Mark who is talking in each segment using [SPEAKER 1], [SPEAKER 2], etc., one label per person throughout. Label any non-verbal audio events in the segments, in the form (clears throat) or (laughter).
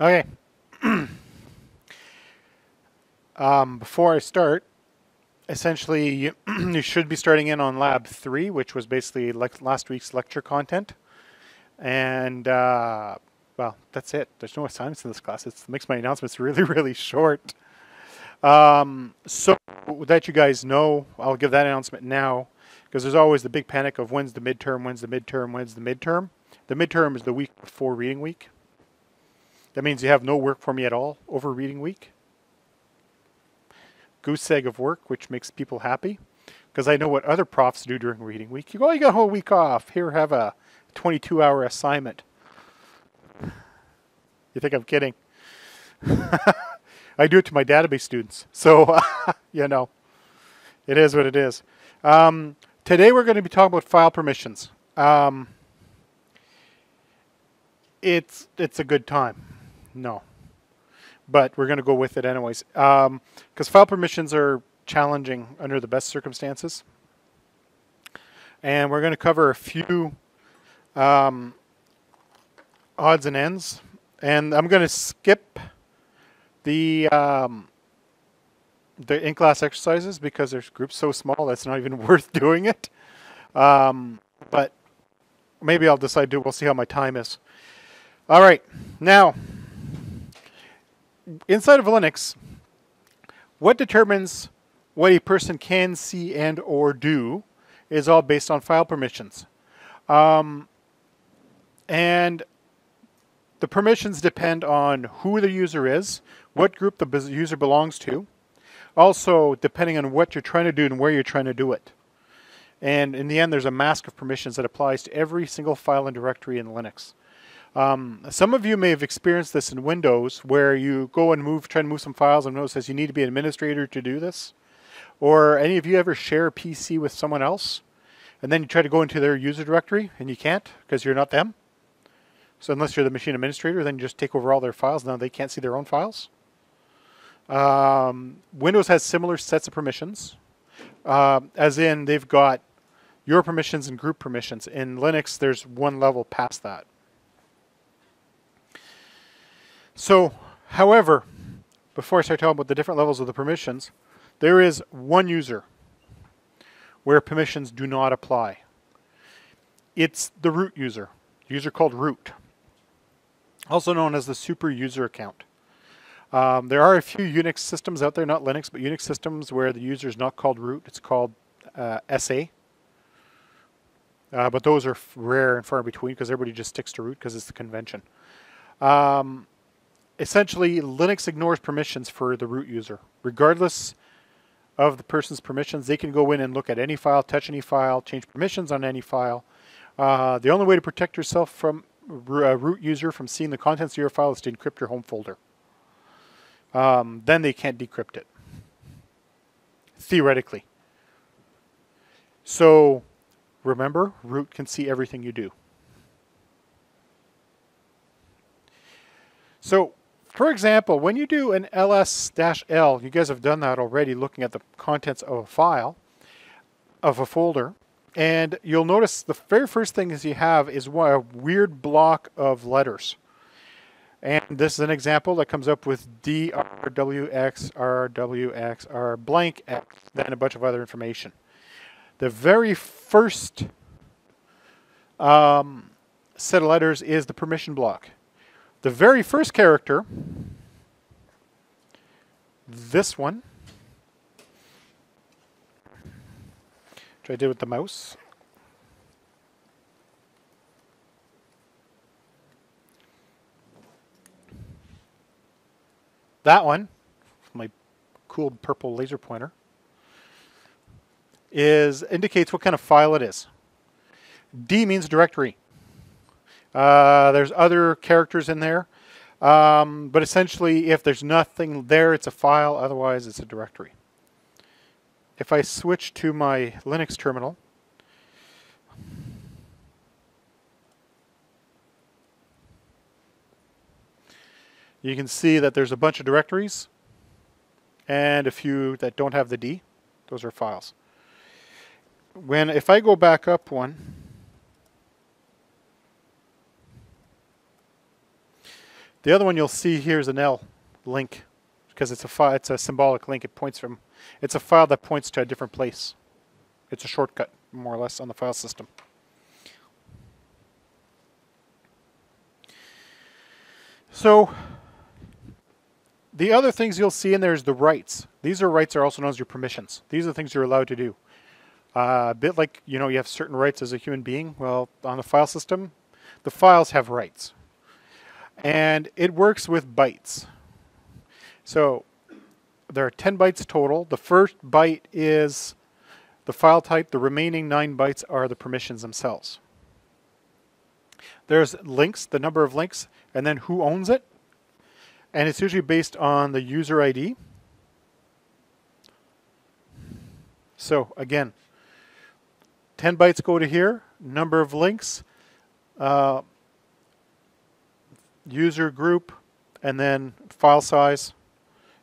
[SPEAKER 1] Okay. (clears throat) um, before I start, essentially, you, (clears throat) you should be starting in on Lab 3, which was basically last week's lecture content. And, uh, well, that's it. There's no assignments in this class. It makes my announcements (laughs) really, really short. Um, so that you guys know, I'll give that announcement now because there's always the big panic of when's the midterm, when's the midterm, when's the midterm. The midterm is the week before reading week. That means you have no work for me at all over reading week. Goose egg of work, which makes people happy. Because I know what other profs do during reading week. You go, oh, you got a whole week off. Here, have a 22 hour assignment. You think I'm kidding? (laughs) I do it to my database students. So, (laughs) you know, it is what it is. Um, today we're going to be talking about file permissions. Um, it's it's a good time. No. But we're going to go with it anyways. Because um, file permissions are challenging under the best circumstances. And we're going to cover a few um, odds and ends. And I'm going to skip the um, the in-class exercises because there's group's so small that's not even (laughs) worth doing it. Um, but maybe I'll decide to. We'll see how my time is. All right, now inside of Linux, what determines what a person can see and or do is all based on file permissions. Um, and the permissions depend on who the user is, what group the user belongs to, also depending on what you're trying to do and where you're trying to do it. And in the end, there's a mask of permissions that applies to every single file and directory in Linux. Um, some of you may have experienced this in Windows where you go and move, try to move some files and Windows says you need to be an administrator to do this. Or any of you ever share a PC with someone else and then you try to go into their user directory and you can't because you're not them. So unless you're the machine administrator, then you just take over all their files. Now they can't see their own files. Um, Windows has similar sets of permissions, uh, as in they've got your permissions and group permissions. In Linux, there's one level past that. So, however, before I start talking about the different levels of the permissions, there is one user where permissions do not apply. It's the root user, user called root, also known as the super user account. Um, there are a few Unix systems out there, not Linux, but Unix systems where the user is not called root, it's called uh, SA. Uh, but those are rare and far between because everybody just sticks to root because it's the convention. Um, essentially, Linux ignores permissions for the root user. Regardless of the person's permissions, they can go in and look at any file, touch any file, change permissions on any file. Uh, the only way to protect yourself from a root user from seeing the contents of your file is to encrypt your home folder. Um, then they can't decrypt it. Theoretically. So remember, root can see everything you do. So for example, when you do an ls-l, you guys have done that already looking at the contents of a file, of a folder, and you'll notice the very first thing you have is a weird block of letters. And this is an example that comes up with DRWX, RWX, R blank X, then a bunch of other information. The very first um, set of letters is the permission block. The very first character, this one, which I did with the mouse. That one, my cool purple laser pointer, is indicates what kind of file it is. D means directory. Uh, there's other characters in there. Um, but essentially, if there's nothing there, it's a file. Otherwise, it's a directory. If I switch to my Linux terminal, you can see that there's a bunch of directories and a few that don't have the D. Those are files. When If I go back up one, The other one you'll see here is an L link because it's a file. It's a symbolic link. It points from. It's a file that points to a different place. It's a shortcut, more or less, on the file system. So the other things you'll see in there is the rights. These are rights are also known as your permissions. These are the things you're allowed to do. Uh, a bit like you know you have certain rights as a human being. Well, on the file system, the files have rights, and it works with bytes. So there are 10 bytes total. The first byte is the file type. The remaining nine bytes are the permissions themselves. There's links, the number of links, and then who owns it. And it's usually based on the user ID. So again, 10 bytes go to here, number of links, uh, user group, and then file size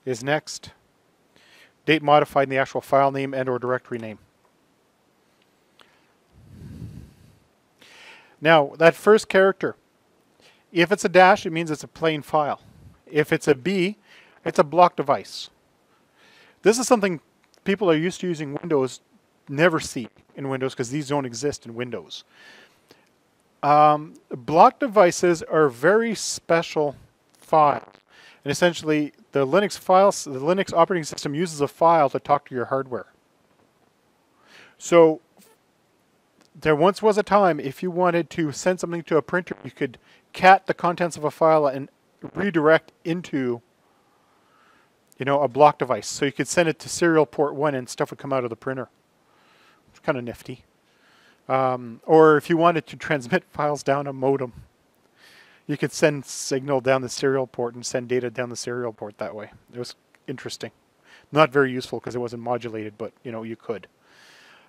[SPEAKER 1] is next. Date modified in the actual file name and or directory name. Now, that first character, if it's a dash, it means it's a plain file. If it's a B, it's a block device. This is something people are used to using Windows never see in Windows because these don't exist in Windows. Um, block devices are very special files. And essentially, the Linux files, the Linux operating system uses a file to talk to your hardware. So there once was a time if you wanted to send something to a printer, you could cat the contents of a file and redirect into you know, a block device. So you could send it to serial port one and stuff would come out of the printer. It's kind of nifty. Um, or if you wanted to transmit (laughs) files down a modem, you could send signal down the serial port and send data down the serial port that way. It was interesting. Not very useful because it wasn't modulated, but you know, you could.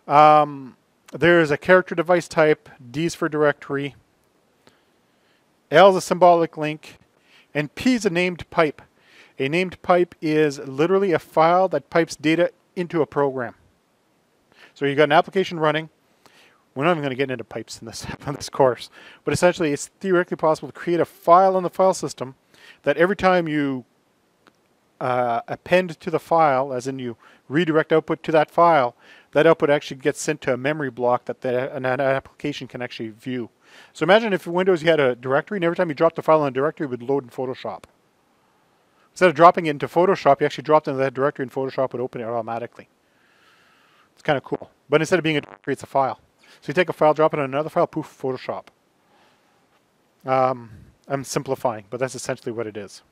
[SPEAKER 1] Um, there's a character device type, D is for directory, L is a symbolic link, and P is a named pipe. A named pipe is literally a file that pipes data into a program. So you've got an application running. We're not even going to get into pipes in this (laughs) on this course, but essentially, it's theoretically possible to create a file on the file system that every time you uh, append to the file, as in you redirect output to that file, that output actually gets sent to a memory block that the, an, an application can actually view. So imagine if in Windows you had a directory, and every time you dropped a file in a directory, it would load in Photoshop. Instead of dropping it into Photoshop, you actually dropped it into that directory, and Photoshop would open it automatically. It's kind of cool. But instead of being a directory, it's a file. So you take a file, drop it in another file, poof, Photoshop. Um, I'm simplifying, but that's essentially what it is.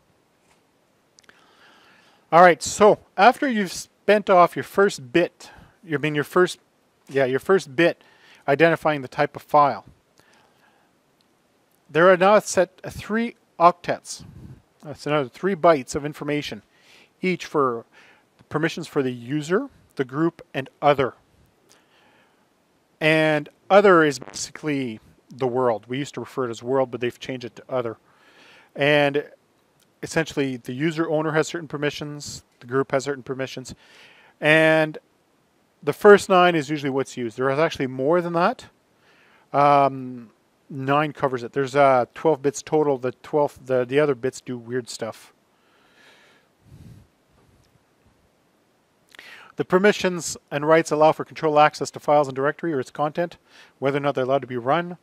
[SPEAKER 1] All right, so after you've spent off your first bit you mean your first, yeah, your first bit identifying the type of file. There are now set three octets. That's another three bytes of information, each for permissions for the user, the group, and other. And other is basically the world. We used to refer it as world, but they've changed it to other. And essentially, the user owner has certain permissions, the group has certain permissions, and the first nine is usually what's used. There is actually more than that. Um, nine covers it. There's uh, 12 bits total. The 12, the the other bits do weird stuff. The permissions and rights allow for control access to files and directory or its content, whether or not they're allowed to be run.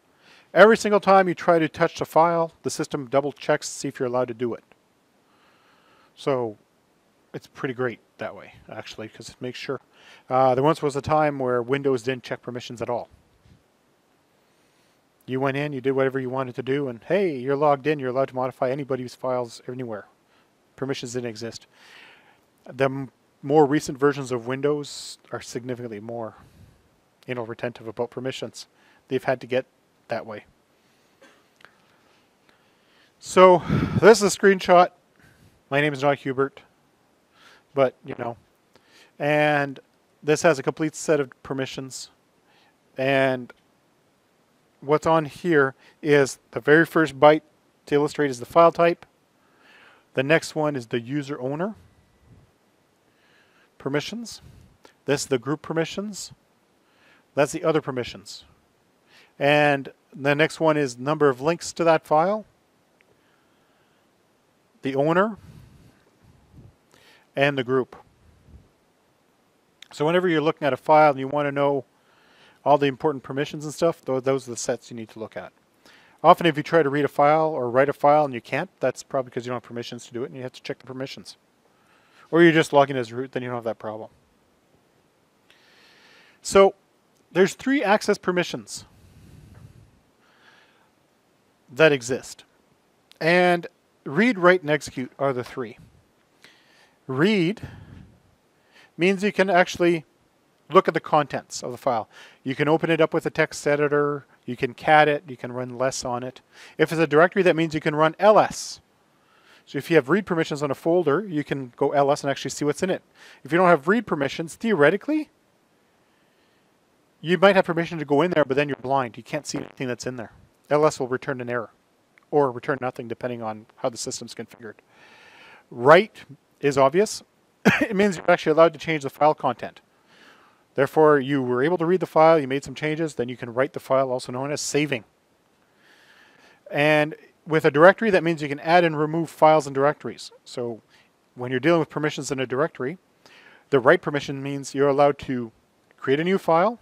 [SPEAKER 1] Every single time you try to touch the file, the system double checks to see if you're allowed to do it. So it's pretty great that way, actually, because it makes sure. Uh, there once was a time where Windows didn't check permissions at all. You went in, you did whatever you wanted to do, and hey, you're logged in. You're allowed to modify anybody's files anywhere. Permissions didn't exist. The more recent versions of Windows are significantly more, you know, retentive about permissions. They've had to get that way. So this is a screenshot. My name is not Hubert but you know, and this has a complete set of permissions. And what's on here is the very first byte to illustrate is the file type. The next one is the user owner permissions. This is the group permissions. That's the other permissions. And the next one is number of links to that file. the owner, and the group. So whenever you're looking at a file and you want to know all the important permissions and stuff, those are the sets you need to look at. Often if you try to read a file or write a file and you can't, that's probably because you don't have permissions to do it and you have to check the permissions. Or you're just logging as root, then you don't have that problem. So there's three access permissions that exist. And read, write, and execute are the three. Read means you can actually look at the contents of the file. You can open it up with a text editor, you can cat it, you can run less on it. If it's a directory, that means you can run ls. So if you have read permissions on a folder, you can go ls and actually see what's in it. If you don't have read permissions, theoretically, you might have permission to go in there, but then you're blind. You can't see anything that's in there. ls will return an error or return nothing depending on how the system's configured. Write is obvious. (coughs) it means you're actually allowed to change the file content. Therefore, you were able to read the file, you made some changes, then you can write the file, also known as saving. And with a directory, that means you can add and remove files and directories. So when you're dealing with permissions in a directory, the write permission means you're allowed to create a new file.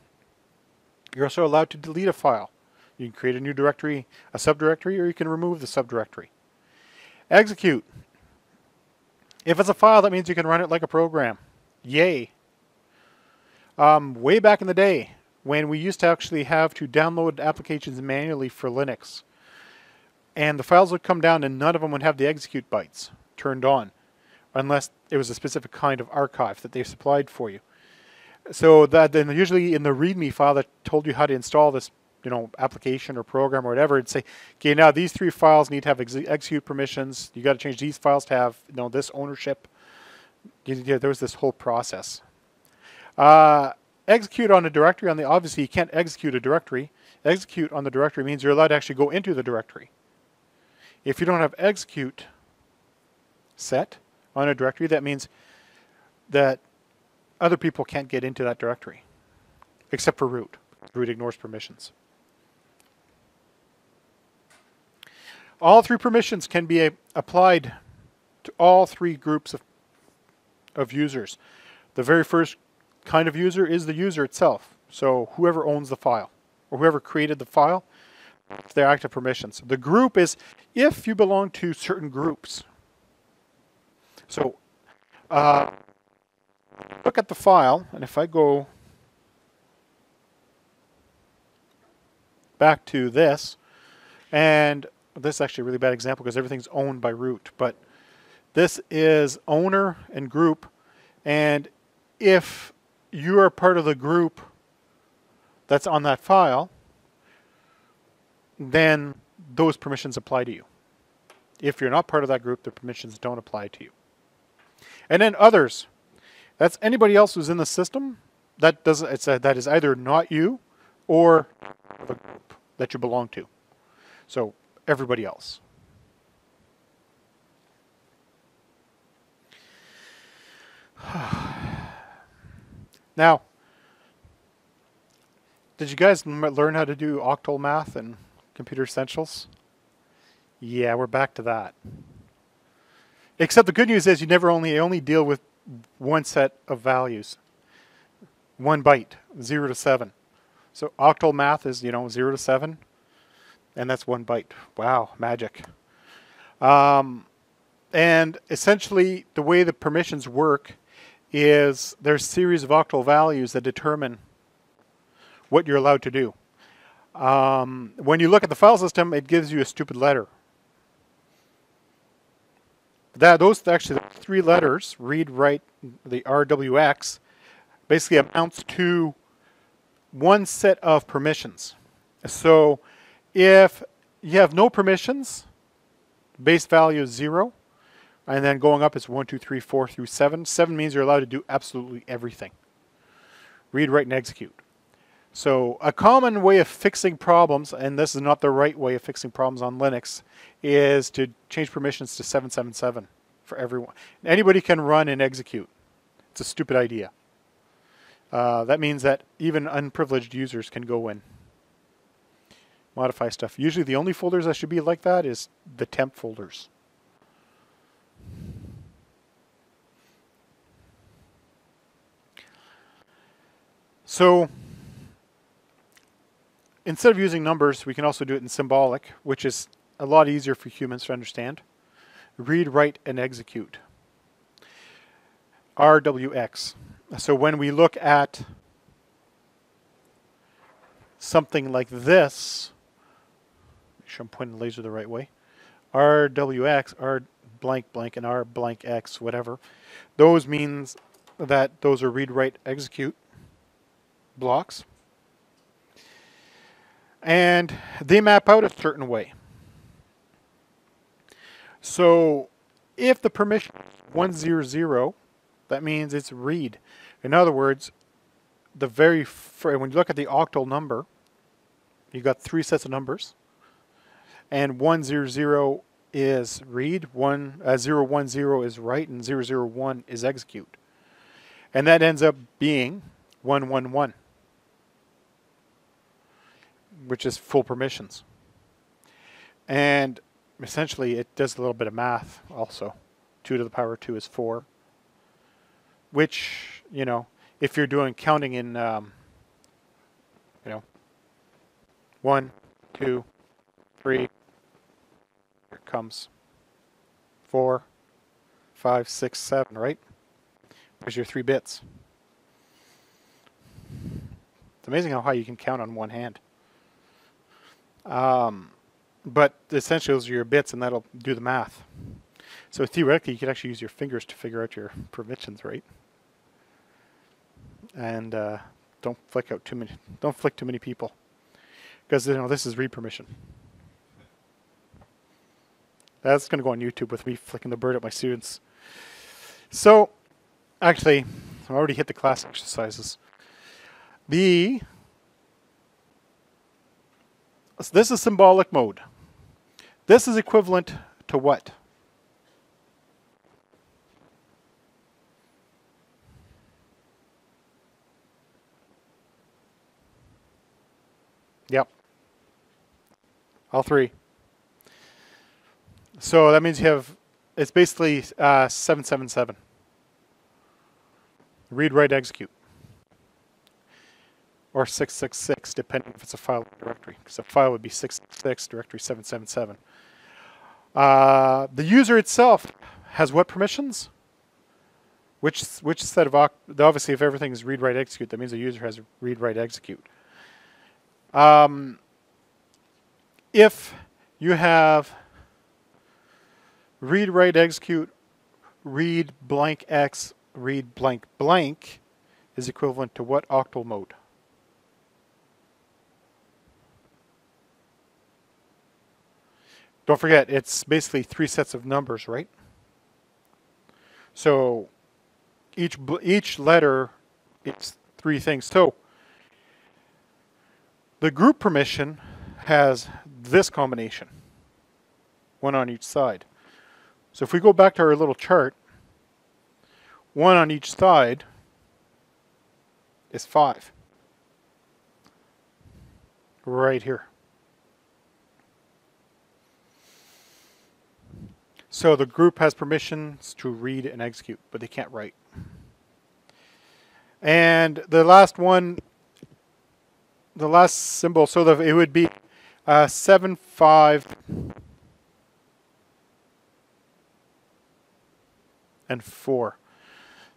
[SPEAKER 1] You're also allowed to delete a file. You can create a new directory, a subdirectory, or you can remove the subdirectory. Execute. If it's a file, that means you can run it like a program. Yay. Um, way back in the day, when we used to actually have to download applications manually for Linux, and the files would come down and none of them would have the execute bytes turned on, unless it was a specific kind of archive that they supplied for you. So that then usually in the README file that told you how to install this you know application or program or whatever it'd say okay now these three files need to have ex execute permissions you got to change these files to have you know this ownership yeah, there was this whole process uh, execute on a directory on the obviously you can't execute a directory. Execute on the directory means you're allowed to actually go into the directory. If you don't have execute set on a directory, that means that other people can't get into that directory, except for root. Root ignores permissions. All three permissions can be a, applied to all three groups of, of users. The very first kind of user is the user itself. So whoever owns the file or whoever created the file, their active permissions. The group is if you belong to certain groups. So uh, look at the file, and if I go back to this, and this is actually a really bad example because everything's owned by root, but this is owner and group, and if you are part of the group that's on that file, then those permissions apply to you. If you're not part of that group, the permissions don't apply to you. And then others, that's anybody else who's in the system that doesn't it's a, that is either not you or the group that you belong to. So everybody else. (sighs) Now, did you guys learn how to do octal math and computer essentials? Yeah, we're back to that. Except the good news is you never only only deal with one set of values. One byte, 0 to 7. So octal math is, you know, 0 to 7 and that's one byte. Wow, magic. Um, and essentially the way the permissions work is there's a series of octal values that determine what you're allowed to do. Um, when you look at the file system, it gives you a stupid letter. That those actually three letters, read, write, the RWX, basically amounts to one set of permissions. So if you have no permissions, base value is zero. And then going up is 1, 2, 3, 4 through 7. 7 means you're allowed to do absolutely everything. Read, write, and execute. So a common way of fixing problems, and this is not the right way of fixing problems on Linux, is to change permissions to 777 for everyone. Anybody can run and execute. It's a stupid idea. Uh, that means that even unprivileged users can go in. Modify stuff. Usually the only folders that should be like that is the temp folders. So instead of using numbers, we can also do it in symbolic, which is a lot easier for humans to understand. Read, write, and execute. RWX. So when we look at something like this, make sure I'm pointing the laser the right way. RWX, R blank blank, and R blank X, whatever. Those means that those are read, write, execute blocks. And they map out a certain way. So if the permission 100, that means it's read. In other words, the very when you look at the octal number, you've got three sets of numbers, and 100 is read, one uh, 010 is write, and 001 is execute, and that ends up being 111, which is full permissions, and essentially it does a little bit of math also. 2 to the power 2 is 4. Which, you know, if you're doing counting in, um, you know, 1, 2, 3, here comes 4, 5, 6, 7, right? There's your three bits. It's amazing how high you can count on one hand. Um, but essentially those are your bits and that'll do the math. So theoretically you could actually use your fingers to figure out your permissions, right? And uh, don't flick out too many, don't flick too many people. Because you know this is read permission. That's going to go on YouTube with me flicking the bird at my students. So, actually, I already hit the class exercises. The this is symbolic mode. This is equivalent to what? Yep. All three. So that means you have, it's basically uh, 777. Read, write, execute. Or 666, depending if it's a file or directory. Because a file would be 666, directory 777. Uh, the user itself has what permissions? Which which set of obviously if everything is read write execute, that means the user has read write execute. Um, if you have read write execute read blank x read blank blank is equivalent to what octal mode? Don't forget, it's basically three sets of numbers, right? So each each letter it's three things. So the group permission has this combination, one on each side. So if we go back to our little chart, one on each side is five. Right here. So the group has permissions to read and execute, but they can't write. And the last one, the last symbol, so the, it would be uh, 7, 5, and 4.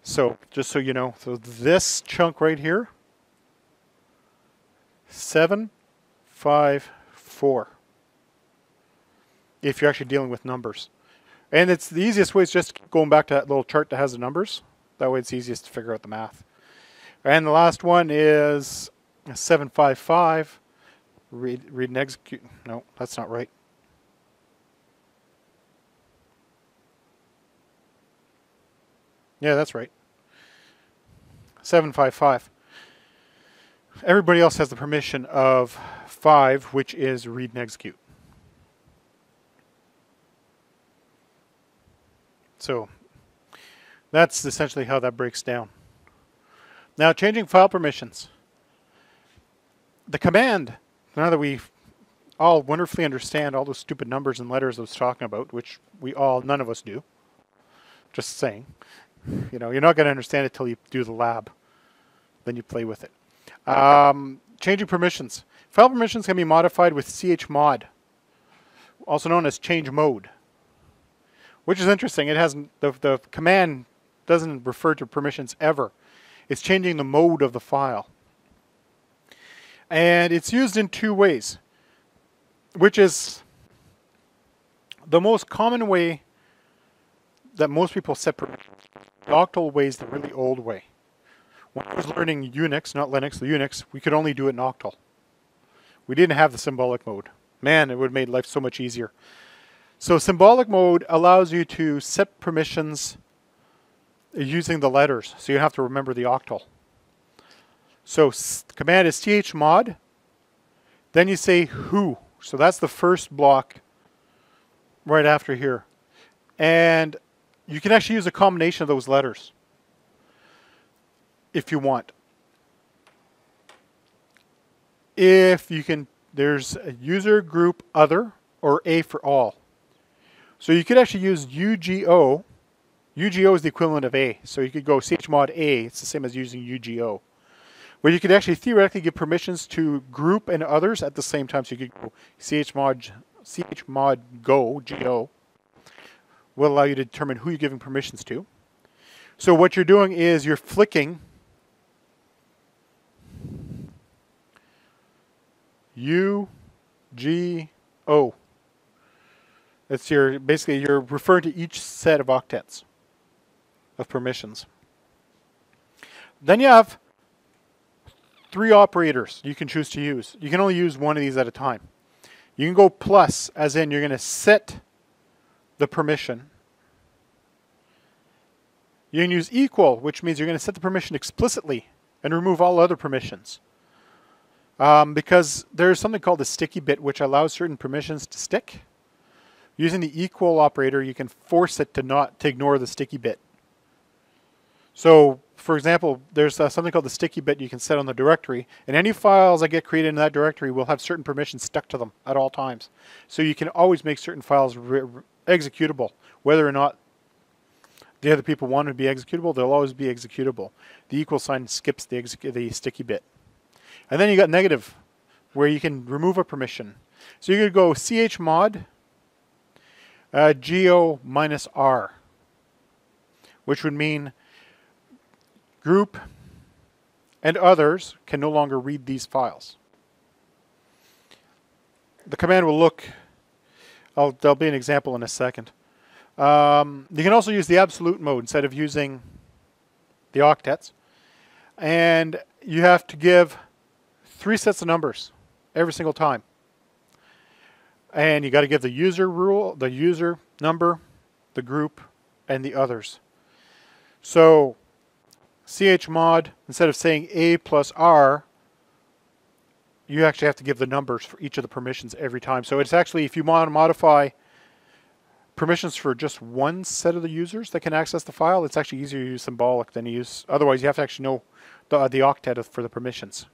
[SPEAKER 1] So just so you know, so this chunk right here, 7, 5, 4. If you're actually dealing with numbers. And it's the easiest way is just going back to that little chart that has the numbers. That way it's easiest to figure out the math. And the last one is 755. Read, read and execute. No, that's not right. Yeah, that's right. 755. Everybody else has the permission of 5, which is read and execute. So that's essentially how that breaks down. Now changing file permissions. The command, now that we all wonderfully understand all those stupid numbers and letters I was talking about, which we all, none of us do. Just saying. You know, you're not going to understand it till you do the lab. Then you play with it. Um, changing permissions. File permissions can be modified with chmod, also known as change mode, which is interesting. It hasn't the the command doesn't refer to permissions ever. It's changing the mode of the file. And it's used in two ways, which is the most common way that most people set permissions. The octal way is the really old way. When I was learning Unix, not Linux, the Unix, we could only do it in octal. We didn't have the symbolic mode. Man, it would have made life so much easier. So symbolic mode allows you to set permissions using the letters, so you have to remember the octal. So command is chmod, then you say who. So that's the first block right after here. And you can actually use a combination of those letters if you want. If you can, there's a user group other or A for all. So you could actually use UGO. UGO is the equivalent of A. So you could go chmod A. It's the same as using UGO. Where you could actually theoretically give permissions to group and others at the same time. So you could go chmod, chmod go, GO, will allow you to determine who you're giving permissions to. So what you're doing is you're flicking U, G, O. It's your basically you're referring to each set of octets of permissions. Then you have three operators you can choose to use. You can only use one of these at a time. You can go plus, as in you're going to set the permission. You can use equal, which means you're going to set the permission explicitly and remove all other permissions. Um, because there's something called a sticky bit which allows certain permissions to stick. Using the equal operator, you can force it to not to ignore the sticky bit. So, for example, there's uh, something called the sticky bit you can set on the directory, and any files that get created in that directory will have certain permissions stuck to them at all times. So you can always make certain files executable, whether or not the other people want to be executable, they'll always be executable. The equal sign skips the, the sticky bit. And then you got negative, where you can remove a permission. So you could go chmod uh, minus r, which would mean group and others can no longer read these files. The command will look, I'll, there'll be an example in a second. Um, you can also use the absolute mode instead of using the octets. And you have to give three sets of numbers every single time. And you got to give the user rule, the user number, the group, and the others. So chmod, instead of saying A plus R, you actually have to give the numbers for each of the permissions every time. So it's actually, if you want to modify permissions for just one set of the users that can access the file, it's actually easier to use symbolic than to use, otherwise you have to actually know the, the octet for the permissions.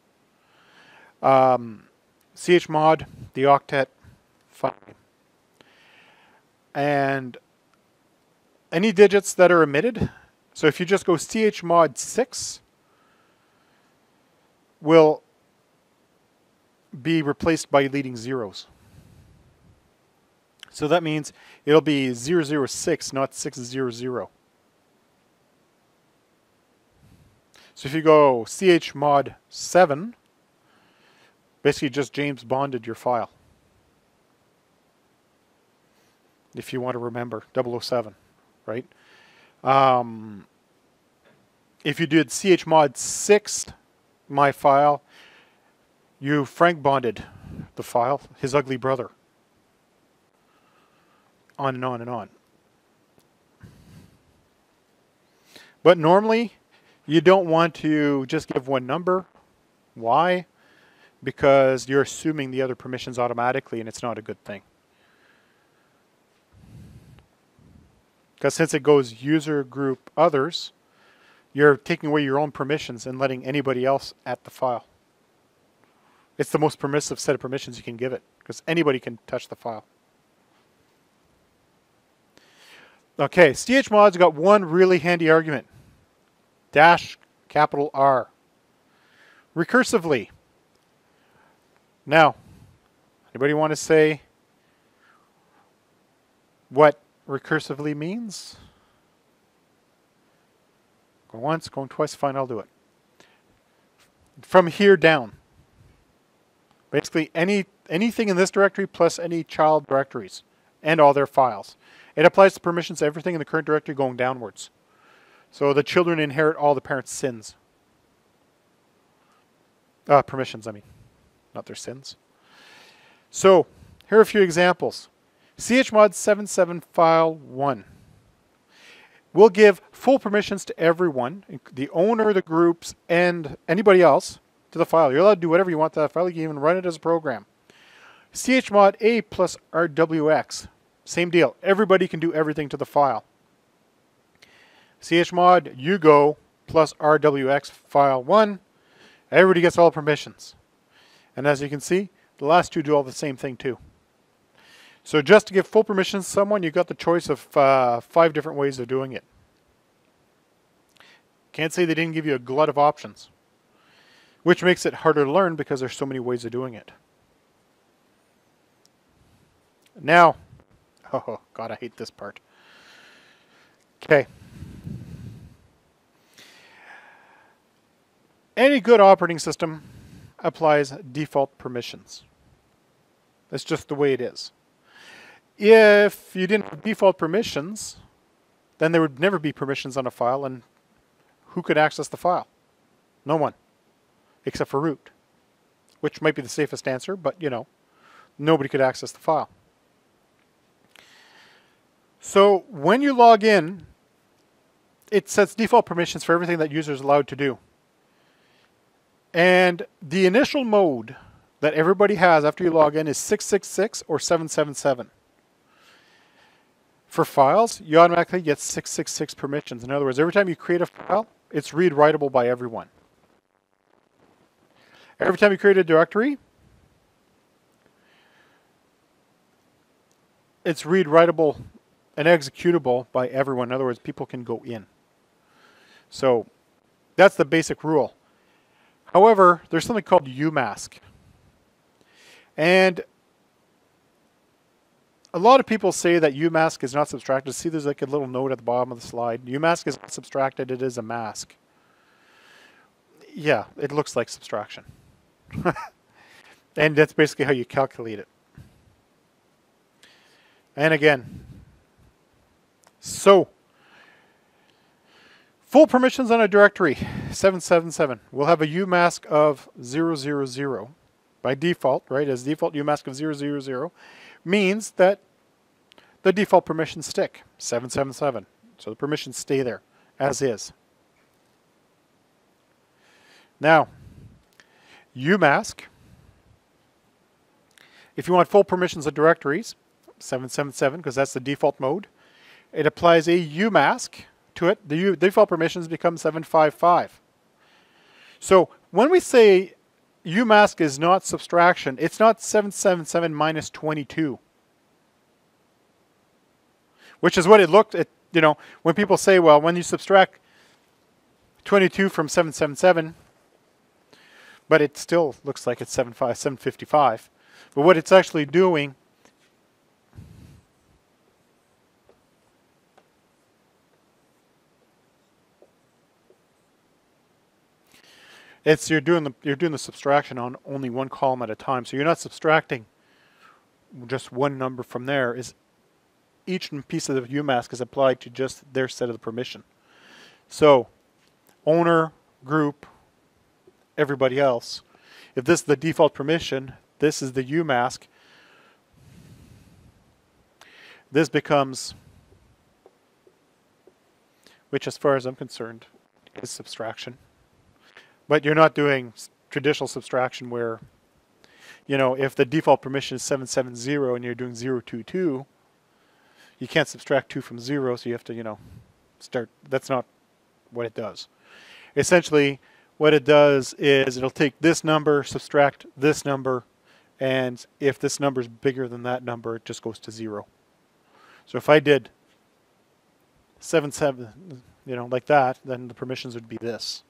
[SPEAKER 1] Um, chmod, the octet, fine. And any digits that are omitted, so if you just go chmod 6, will be replaced by leading zeros. So that means it'll be 006, not 600. So if you go chmod 7, Basically just James Bonded your file. If you want to remember 007, right? Um, if you did chmod 6 my file, you Frank bonded the file, his ugly brother. On and on and on. But normally, you don't want to just give one number. Why? because you're assuming the other permissions automatically and it's not a good thing. Because since it goes user group others, you're taking away your own permissions and letting anybody else at the file. It's the most permissive set of permissions you can give it because anybody can touch the file. Okay, chmod's got one really handy argument. Dash capital R recursively. Now, anybody want to say what recursively means? Going once, going twice, fine, I'll do it. From here down. Basically any anything in this directory plus any child directories and all their files. It applies to permissions to everything in the current directory going downwards. So the children inherit all the parents' sins. Uh, permissions, I mean, not their sins. So here are a few examples. Chmod 77 file 1 will give full permissions to everyone, the owner, the groups, and anybody else to the file. You're allowed to do whatever you want to that file. You can even run it as a program. chmod a plus rwx, same deal. Everybody can do everything to the file. chmod ugo plus rwx file 1, everybody gets all permissions. And as you can see, the last two do all the same thing too. So just to give full permissions to someone, you've got the choice of uh, five different ways of doing it. Can't say they didn't give you a glut of options which makes it harder to learn because there's so many ways of doing it. Now, (laughs) oh god, I hate this part. Okay. Any good operating system applies default permissions. That's just the way it is. If you didn't have default permissions, then there would never be permissions on a file, and who could access the file? No one except for root, which might be the safest answer, but you know, nobody could access the file. So when you log in, it sets default permissions for everything that user is allowed to do. And the initial mode that everybody has after you log in is 666 or 777. For files, you automatically get 666 permissions. In other words, every time you create a file, it's read writable by everyone. Every time you create a directory, it's read writable and executable by everyone. In other words, people can go in. So that's the basic rule. However, there's something called umask. And a lot of people say that umask is not subtracted. See, there's like a little note at the bottom of the slide. umask is not subtracted, it is a mask. Yeah, it looks like subtraction. (laughs) and that's basically how you calculate it. And again, so full permissions on a directory 777 will have a umask of 000 by default, right? As default umask of 000 means that the default permissions stick 777. So the permissions stay there as is. Now, umask. If you want full permissions of directories, 777, because that's the default mode, it applies a umask to it. The default permissions become 755. So when we say umask is not subtraction, it's not 777 minus 22. Which is what it looked at, you know, when people say, well, when you subtract 22 from 777, but it still looks like it's 755. But what it's actually doing it's you're doing the you're doing the subtraction on only one column at a time. So you're not subtracting just one number from there. Is each piece of the UMask is applied to just their set of the permission. So owner, group, everybody else. If this is the default permission, this is the UMask, this becomes, which as far as I'm concerned, is subtraction. But you're not doing traditional subtraction where, you know, if the default permission is 770 and you're doing 022, you can't subtract 2 from 0, so you have to, you know, start. That's not what it does. Essentially, what it does is it'll take this number, subtract this number, and if this number is bigger than that number, it just goes to zero. So if I did 7, 7, you know, like that, then the permissions would be this.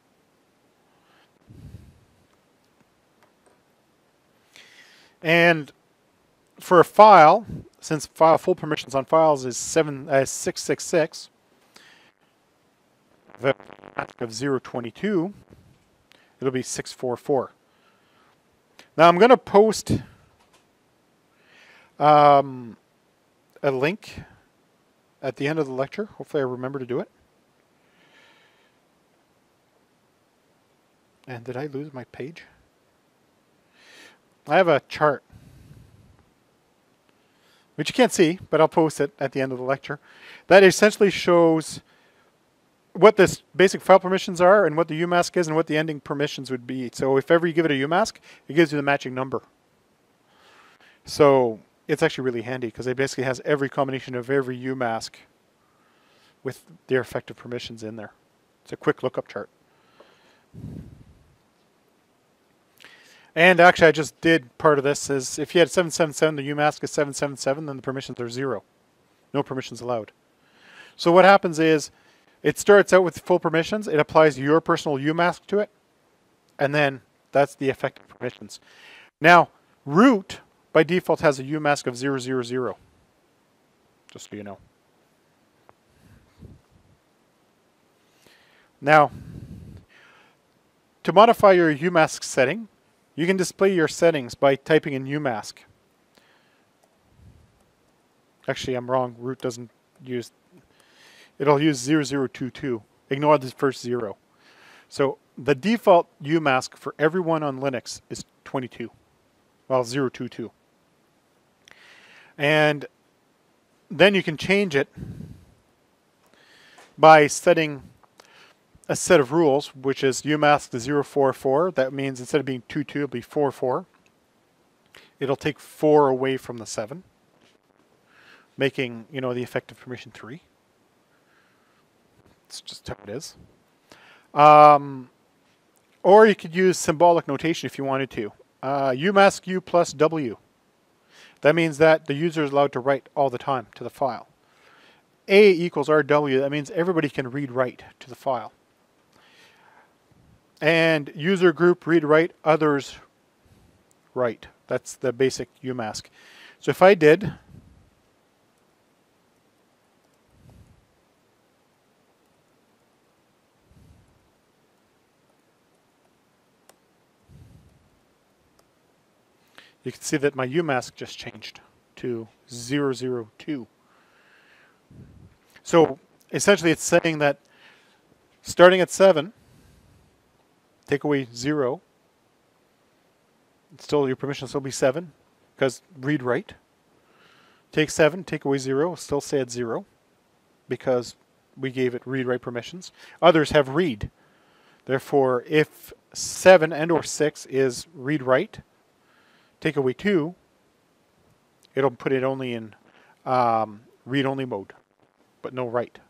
[SPEAKER 1] And for a file, since file full permissions on files is seven uh, six six six, the of zero twenty two, it'll be six four four. Now I'm going to post um, a link at the end of the lecture. Hopefully, I remember to do it. And did I lose my page? I have a chart, which you can't see, but I'll post it at the end of the lecture. That essentially shows what this basic file permissions are and what the UMask is and what the ending permissions would be. So if ever you give it a UMask, it gives you the matching number. So it's actually really handy because it basically has every combination of every UMask with their effective permissions in there. It's a quick lookup chart. And actually, I just did part of this. Is if you had 777, the UMask is 777, then the permissions are zero. No permissions allowed. So what happens is, it starts out with full permissions. It applies your personal UMask to it, and then that's the effective permissions. Now, root by default has a UMask of 000. Just so you know. Now, to modify your UMask setting, you can display your settings by typing in UMask. Actually, I'm wrong. Root doesn't use, it'll use 0022. Ignore the first zero. So the default UMask for everyone on Linux is 22. Well, 022. And then you can change it by setting a set of rules, which is umask to 044. That means instead of being 2, 2, it'll be 4, 4. It'll take 4 away from the 7, making, you know, the effective permission 3. It's just how it is. Um, or you could use symbolic notation if you wanted to. Uh, umask u plus w. That means that the user is allowed to write all the time to the file. A equals RW, that means everybody can read write to the file and user group read write others write. That's the basic UMask. So if I did you can see that my UMask just changed to 002. So essentially it's saying that starting at 7 take away 0. still, your permission will still be 7, because read write. Take 7, take away 0, still say it's 0, because we gave it read write permissions. Others have read. Therefore, if 7 and or 6 is read write, take away 2, it'll put it only in um, read only mode, but no write.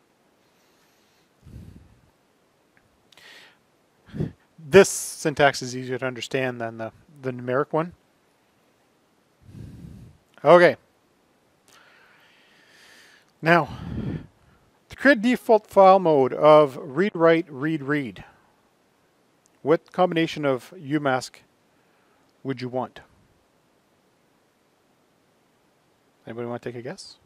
[SPEAKER 1] This syntax is easier to understand than the, the numeric one. Okay. Now, to create default file mode of read write read read, what combination of UMask would you want? Anybody want to take a guess?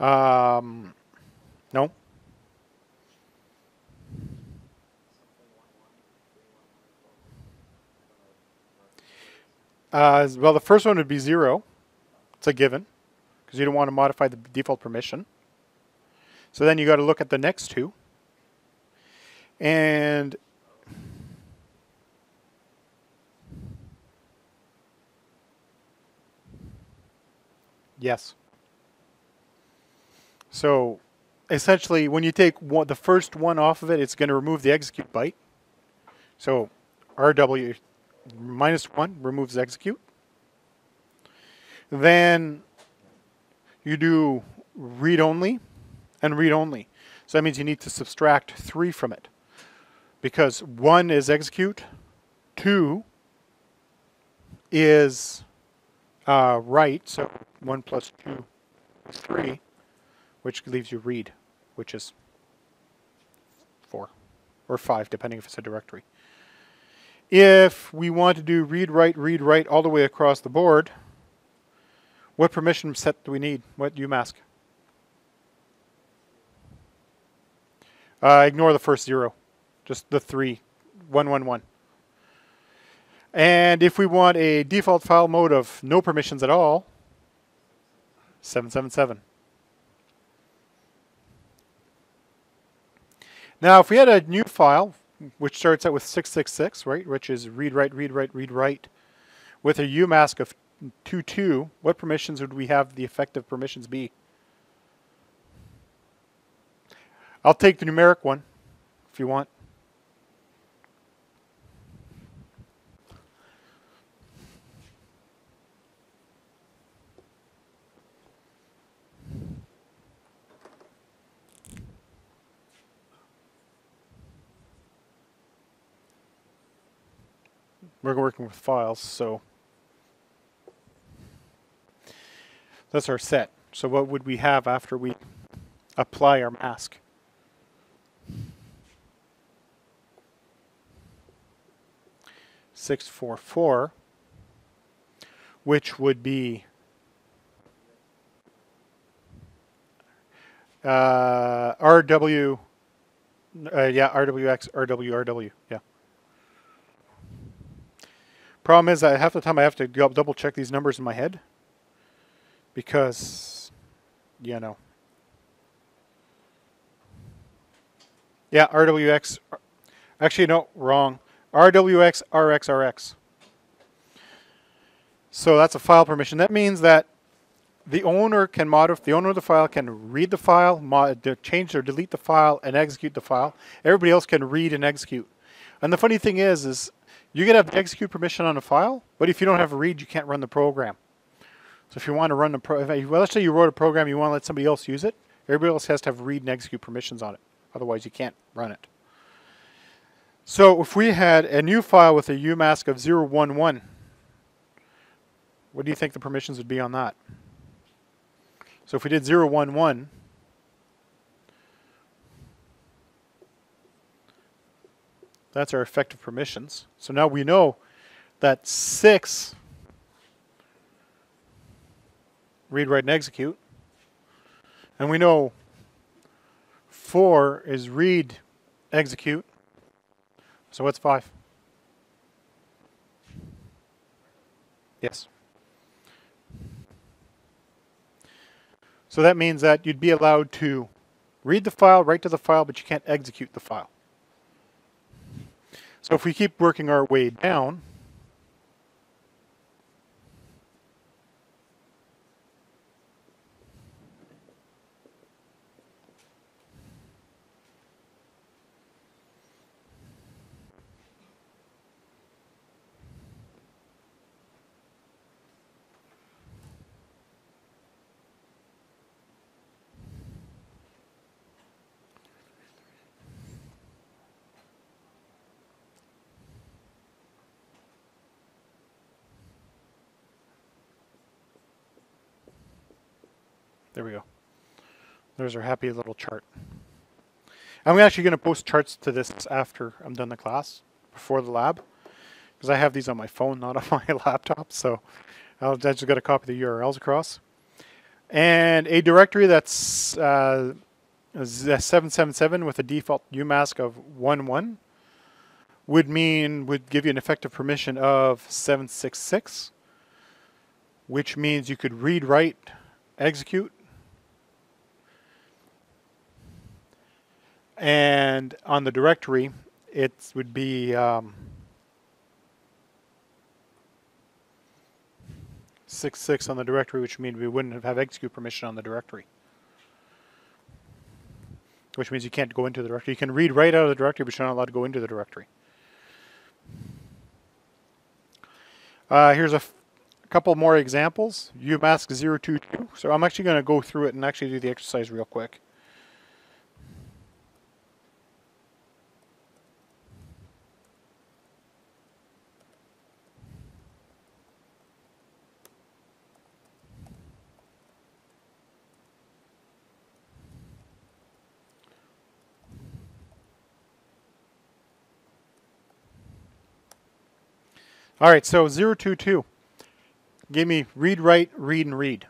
[SPEAKER 1] Um, no. Uh, well, the first one would be zero. It's a given because you don't want to modify the default permission. So then you got to look at the next two. And yes. So essentially, when you take one, the first one off of it, it's going to remove the execute byte. So RW minus 1 removes execute. Then you do read only and read only. So that means you need to subtract 3 from it. because one is execute, two is uh, write, so one plus two is three, which leaves you read, which is four or five, depending if it's a directory. If we want to do read, write, read, write all the way across the board, what permission set do we need? What do UMask? Uh, ignore the first zero, just the three, one, one, one. And if we want a default file mode of no permissions at all, 777. Now, if we had a new file, which starts out with 666, right, which is read, write, read, write, read, write, with a UMask of 22, what permissions would we have the effective permissions be? I'll take the numeric one if you want. We're working with files, so that's our set. So what would we have after we apply our mask? Six four four, which would be uh, RW, uh, yeah, RWX, RW, RW, yeah. Problem is, that half the time I have to double check these numbers in my head because, you know. Yeah, RWX. Actually, no, wrong. RWX RXRX. So that's a file permission. That means that the owner can modify, the owner of the file can read the file, change or delete the file, and execute the file. Everybody else can read and execute. And the funny thing is, is you can have the execute permission on a file, but if you don't have a read, you can't run the program. So if you want to run the pro, well, let's say you wrote a program, you want to let somebody else use it. Everybody else has to have read and execute permissions on it. Otherwise, you can't run it. So if we had a new file with a UMask of 011, what do you think the permissions would be on that? So if we did 011, That's our effective permissions. So now we know that 6 read, write, and execute. And we know 4 is read, execute. So what's 5? Yes. So that means that you'd be allowed to read the file, write to the file, but you can't execute the file. So if we keep working our way down, There we go. There's our happy little chart. I'm actually going to post charts to this after I'm done the class, before the lab, because I have these on my phone, not (laughs) on my laptop. So I'll, I just got to copy the URLs across. And a directory that's uh, 777 with a default UMask of 11 would mean, would give you an effective permission of 766, which means you could read, write, execute, And on the directory, it would be um, 6, 6 on the directory, which means we wouldn't have execute permission on the directory. Which means you can't go into the directory. You can read right out of the directory, but you're not allowed to go into the directory. Uh, here's a couple more examples. You UMask 022. So I'm actually going to go through it and actually do the exercise real quick. All right, so 022 gave me read, write, read, and read.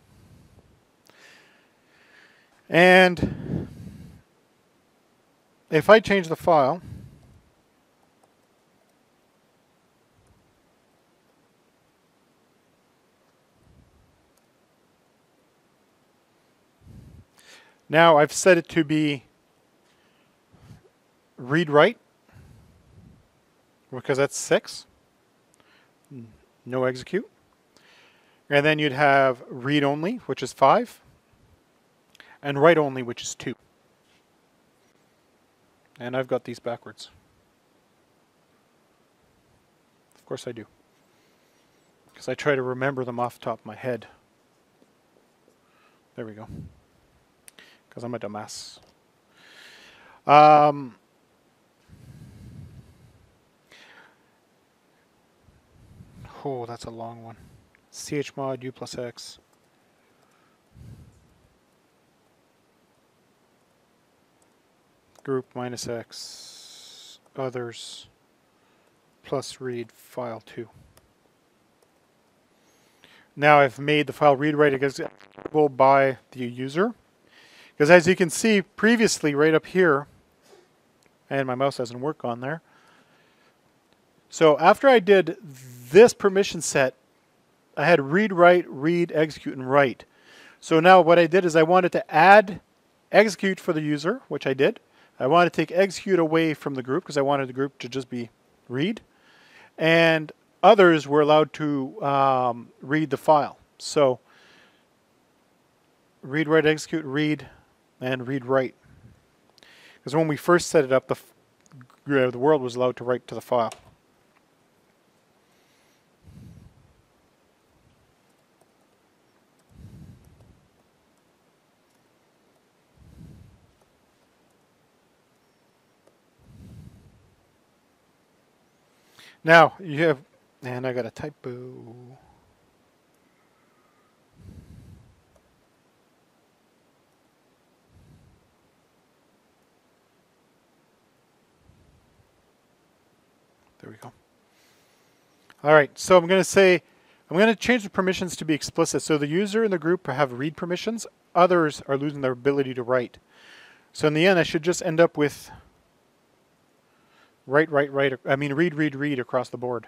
[SPEAKER 1] And if I change the file, now I've set it to be read write because that's six. No execute. And then you'd have read only, which is five, and write only, which is two. And I've got these backwards. Of course I do. Because I try to remember them off the top of my head. There we go. Because I'm a dumbass. Um, oh, that's a long one. chmod u plus x. group minus x others plus read file 2. Now I've made the file read write executable by the user. Because as you can see previously right up here, and my mouse doesn't work on there. So after I did this permission set, I had read, write, read, execute, and write. So now what I did is I wanted to add execute for the user, which I did. I wanted to take execute away from the group because I wanted the group to just be read. And others were allowed to um, read the file. So read, write, execute, read, and read, write. Because when we first set it up, the, the world was allowed to write to the file. Now, you have, and I got a typo. There we go. All right, so I'm going to say, I'm going to change the permissions to be explicit. So the user and the group have read permissions. Others are losing their ability to write. So in the end, I should just end up with Write, write, write. I mean, read, read, read across the board.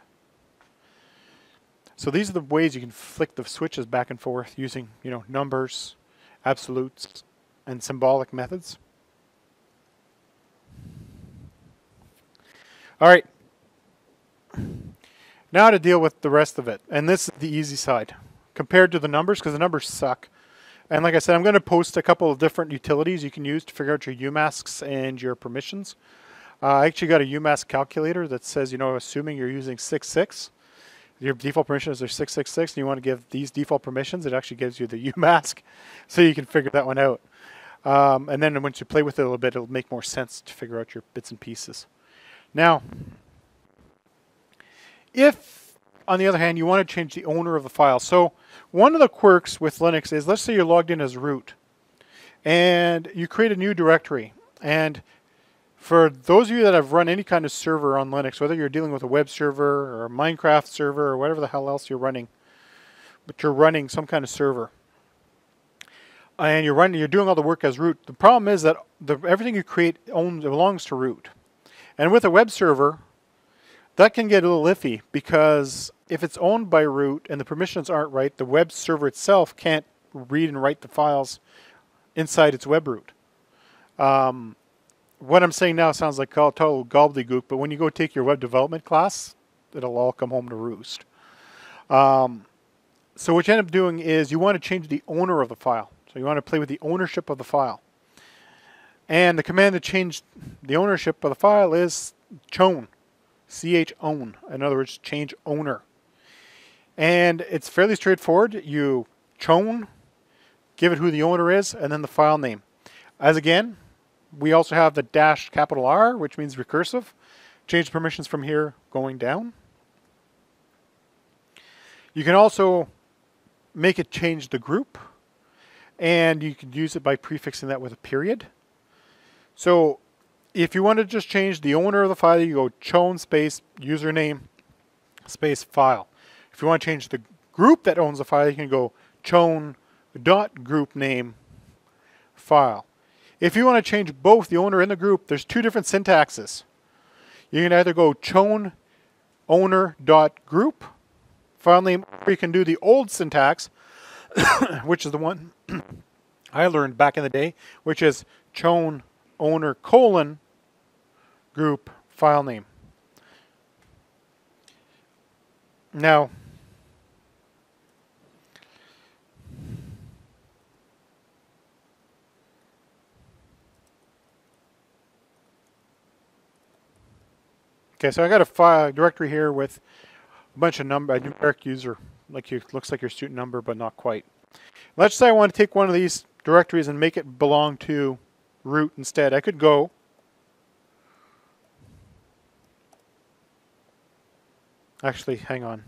[SPEAKER 1] So these are the ways you can flick the switches back and forth using, you know, numbers, absolutes, and symbolic methods. All right. Now to deal with the rest of it. And this is the easy side compared to the numbers because the numbers suck. And like I said, I'm going to post a couple of different utilities you can use to figure out your UMasks and your permissions. Uh, I actually got a UMask calculator that says, you know, assuming you're using 6.6, your default permissions are 666, and you want to give these default permissions, it actually gives you the (laughs) UMask, so you can figure that one out. Um, and then once you play with it a little bit, it'll make more sense to figure out your bits and pieces. Now, if, on the other hand, you want to change the owner of the file. So one of the quirks with Linux is, let's say you're logged in as root, and you create a new directory, and for those of you that have run any kind of server on Linux, whether you're dealing with a web server or a Minecraft server or whatever the hell else you're running, but you're running some kind of server, and you're running, you're doing all the work as root. The problem is that the, everything you create owns, belongs to root, and with a web server, that can get a little iffy because if it's owned by root and the permissions aren't right, the web server itself can't read and write the files inside its web root. Um, what I'm saying now sounds like total gobbledygook, but when you go take your web development class, it'll all come home to roost. Um, so what you end up doing is you want to change the owner of the file. So you want to play with the ownership of the file. And the command to change the ownership of the file is chown, ch own. In other words, change owner. And it's fairly straightforward. You chown, give it who the owner is, and then the file name. As again, we also have the dash capital R, which means recursive. Change permissions from here going down. You can also make it change the group, and you can use it by prefixing that with a period. So if you want to just change the owner of the file, you go chown space username space file. If you want to change the group that owns the file, you can go chown dot group name file. If you want to change both the owner and the group, there's two different syntaxes. You can either go chown owner dot group file name, or you can do the old syntax, (coughs) which is the one (coughs) I learned back in the day, which is chown owner colon group file name. Now, Okay, so I got a file directory here with a bunch of number, a numeric user, like you looks like your student number, but not quite. Let's say I want to take one of these directories and make it belong to root instead. I could go Actually, hang on.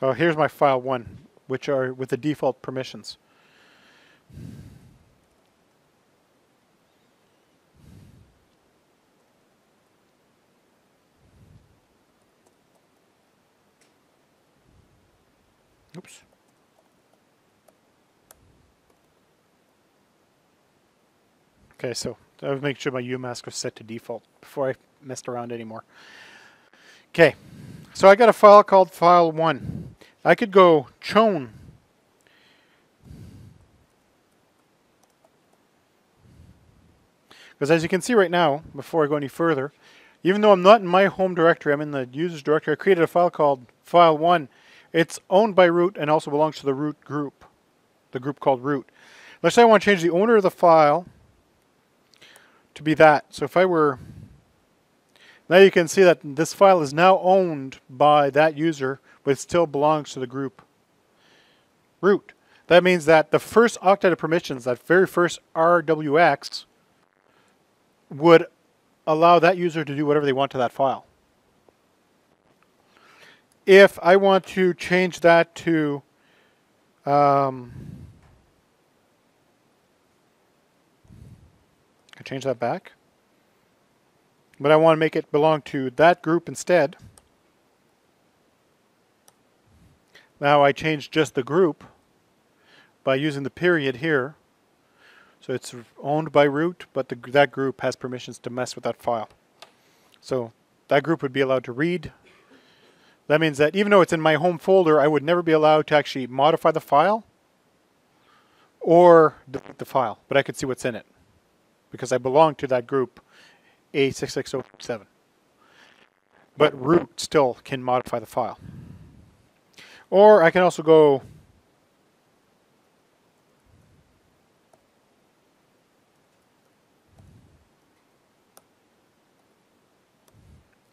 [SPEAKER 1] Oh, here's my file one, which are with the default permissions. Oops. Okay, so I would make sure my UMask was set to default before I messed around anymore. Okay, so I got a file called file1. I could go chown Because as you can see right now, before I go any further, even though I'm not in my home directory, I'm in the users directory, I created a file called file1. It's owned by root and also belongs to the root group, the group called root. Let's say I want to change the owner of the file to be that. So if I were, now you can see that this file is now owned by that user, but it still belongs to the group root. That means that the first octet of permissions, that very first RWX, would allow that user to do whatever they want to that file. If I want to change that to um, I change that back. But I want to make it belong to that group instead. Now I change just the group by using the period here. So it's owned by root, but the, that group has permissions to mess with that file. So that group would be allowed to read. That means that even though it's in my home folder, I would never be allowed to actually modify the file or delete the file, but I could see what's in it because I belong to that group A66007. But root still can modify the file. Or I can also go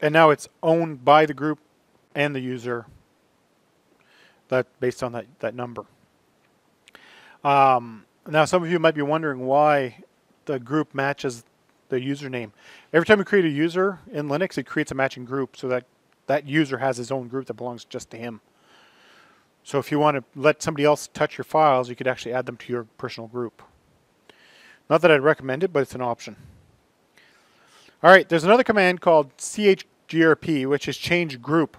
[SPEAKER 1] and now it's owned by the group and the user that based on that, that number. Um, now some of you might be wondering why the group matches the username. Every time you create a user in Linux, it creates a matching group so that that user has his own group that belongs just to him. So if you want to let somebody else touch your files, you could actually add them to your personal group. Not that I'd recommend it, but it's an option. All right, there's another command called chgrp, which is change group.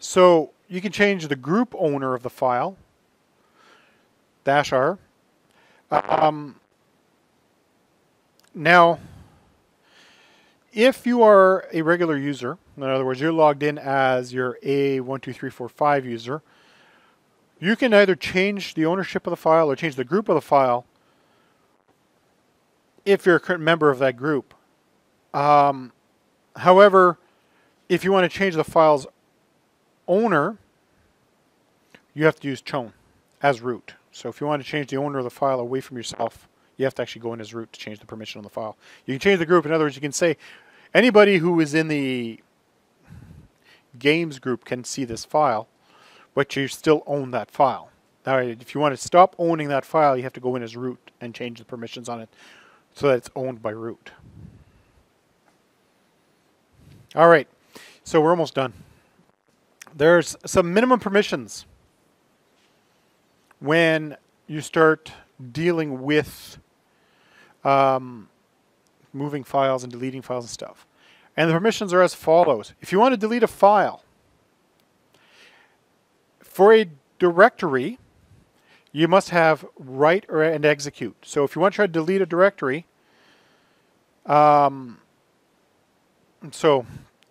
[SPEAKER 1] So you can change the group owner of the file, dash R. Um, now, if you are a regular user, in other words, you're logged in as your A12345 user, you can either change the ownership of the file or change the group of the file if you're a current member of that group. Um, however, if you want to change the file's owner, you have to use chown as root. So if you want to change the owner of the file away from yourself, you have to actually go in as root to change the permission on the file. You can change the group. In other words, you can say anybody who is in the games group can see this file, but you still own that file. Now, if you want to stop owning that file, you have to go in as root and change the permissions on it so that it's owned by root. All right, so we're almost done. There's some minimum permissions when you start dealing with um, moving files and deleting files and stuff. And the permissions are as follows. If you want to delete a file, for a directory, you must have write or and execute. So if you want to try to delete a directory, um, so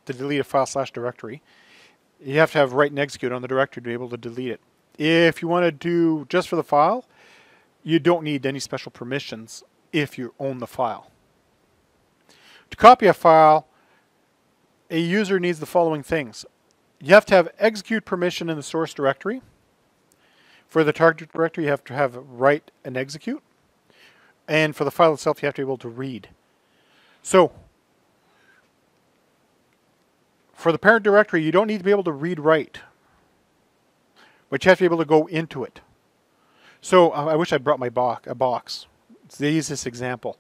[SPEAKER 1] to delete a file slash directory, you have to have write and execute on the directory to be able to delete it. If you want to do just for the file, you don't need any special permissions if you own the file. To copy a file, a user needs the following things. You have to have execute permission in the source directory. For the target directory, you have to have write and execute. And for the file itself, you have to be able to read. So, for the parent directory, you don't need to be able to read write, but you have to be able to go into it. So I wish I brought my box, a box. It's the easiest example.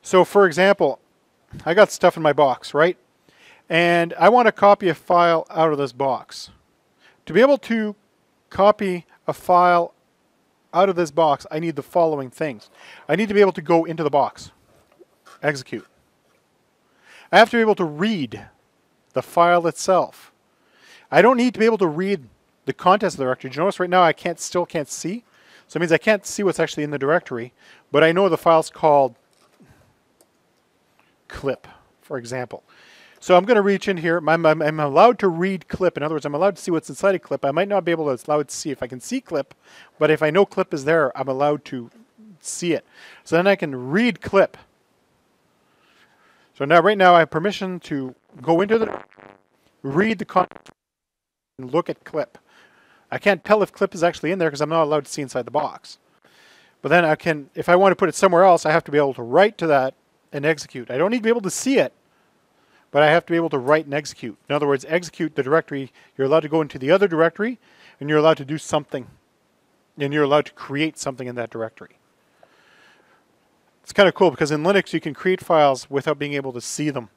[SPEAKER 1] So for example, I got stuff in my box, right? And I want to copy a file out of this box. To be able to copy a file out of this box, I need the following things. I need to be able to go into the box, execute. I have to be able to read the file itself. I don't need to be able to read the contents of the directory. You notice right now I can't still can't see? So it means I can't see what's actually in the directory, but I know the file's called clip, for example. So I'm going to reach in here. I'm, I'm, I'm, allowed to read clip. In other words, I'm allowed to see what's inside a clip. I might not be able to allow it to see if I can see clip, but if I know clip is there, I'm allowed to see it. So then I can read clip. So now, right now, I have permission to go into the, read the content, and look at clip. I can't tell if clip is actually in there because I'm not allowed to see inside the box. But then I can, if I want to put it somewhere else, I have to be able to write to that and execute. I don't need to be able to see it, but I have to be able to write and execute. In other words, execute the directory. You're allowed to go into the other directory, and you're allowed to do something. And you're allowed to create something in that directory. It's kind of cool because in Linux you can create files without being able to see them.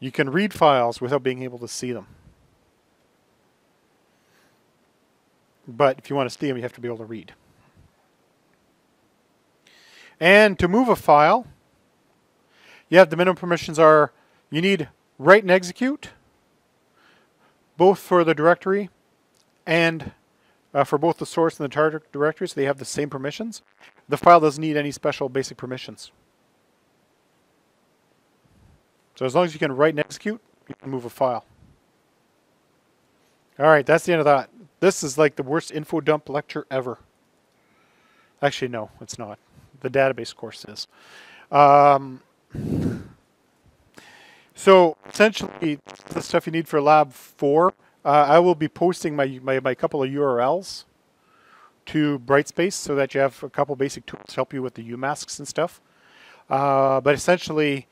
[SPEAKER 1] You can read files without being able to see them. But if you want to see them, you have to be able to read. And to move a file, you have the minimum permissions are you need write and execute, both for the directory and uh, for both the source and the target directory, so they have the same permissions. The file doesn't need any special basic permissions. So as long as you can write and execute, you can move a file. All right, that's the end of that. This is like the worst info dump lecture ever. Actually, no, it's not. The database course is. Um, (laughs) so essentially, the stuff you need for Lab 4, uh, I will be posting my, my, my couple of URLs to Brightspace so that you have a couple basic tools to help you with the UMasks and stuff. Uh, but essentially,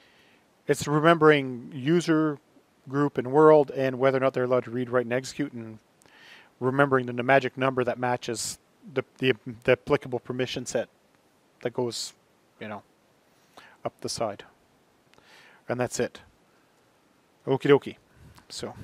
[SPEAKER 1] it's remembering user, group, and world, and whether or not they're allowed to read, write, and execute, and remembering the magic number that matches the, the, the applicable permission set that goes, you know, up the side. And that's it. Okie dokie. So.